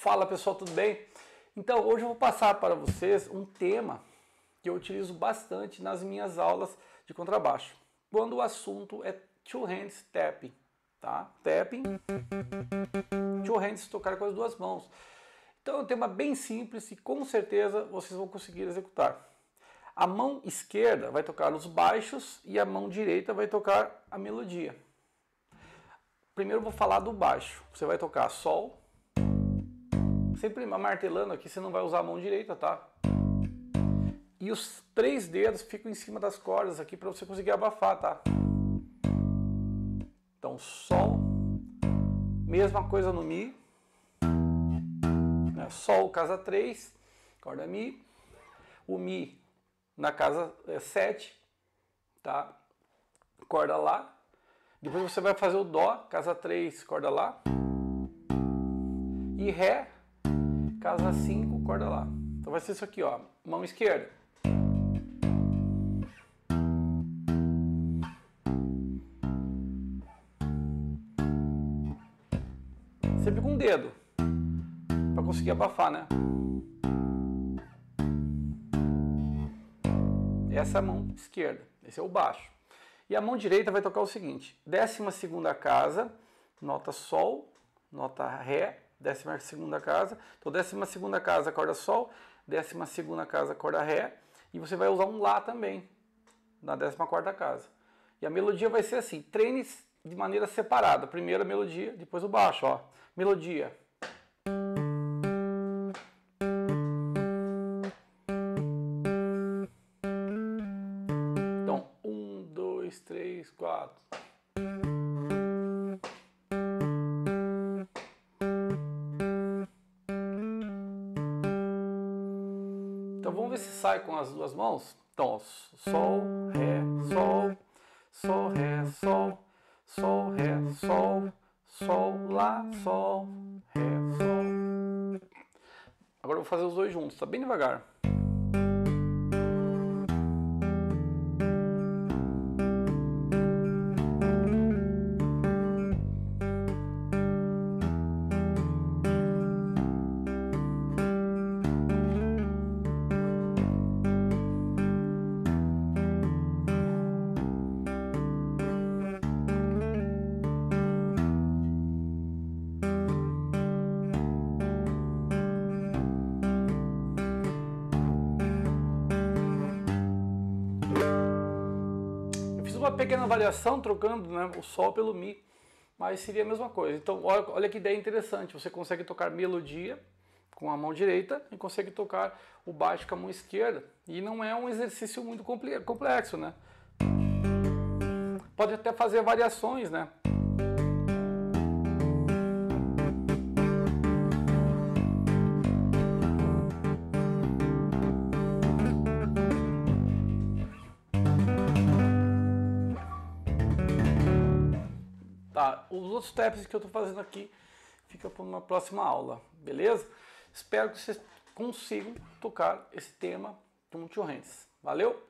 Fala pessoal, tudo bem? Então hoje eu vou passar para vocês um tema que eu utilizo bastante nas minhas aulas de contrabaixo, quando o assunto é two hands tapping, tá? Tapping, two hands, tocar com as duas mãos. Então é um tema bem simples e com certeza vocês vão conseguir executar. A mão esquerda vai tocar os baixos e a mão direita vai tocar a melodia. Primeiro eu vou falar do baixo. Você vai tocar Sol, sempre martelando aqui, você não vai usar a mão direita, tá? E os três dedos ficam em cima das cordas aqui para você conseguir abafar, tá? Então, Sol, mesma coisa no Mi, né? Sol, casa 3, corda Mi, o Mi na casa 7, é, tá? Corda Lá, depois você vai fazer o Dó, casa 3, corda Lá, e Ré, casa 5, corda Lá. Então vai ser isso aqui, ó, mão esquerda. Sempre com o dedo, para conseguir abafar, né? Essa é a mão esquerda, esse é o baixo. E a mão direita vai tocar o seguinte: décima segunda casa, nota Sol, nota Ré, décima segunda casa. Então, décima segunda casa, corda Sol, décima segunda casa, corda Ré. E você vai usar um Lá também, na décima quarta casa. E a melodia vai ser assim: treine de maneira separada. Primeiro a melodia, depois o baixo. Ó. Melodia. Então vamos ver se sai com as duas mãos. Então, sol, ré, sol, sol, ré, sol, sol, ré, sol, sol, lá, sol, ré, sol. Agora eu vou fazer os dois juntos, tá bem devagar. Uma pequena variação trocando né, o Sol pelo Mi, mas seria a mesma coisa. Então, olha, olha que ideia interessante. Você consegue tocar melodia com a mão direita e consegue tocar o baixo com a mão esquerda. E não é um exercício muito complexo, né? Pode até fazer variações, né? Tá, os outros steps que eu estou fazendo aqui fica para uma próxima aula, beleza? Espero que vocês consigam tocar esse tema com Tio Hands. Valeu?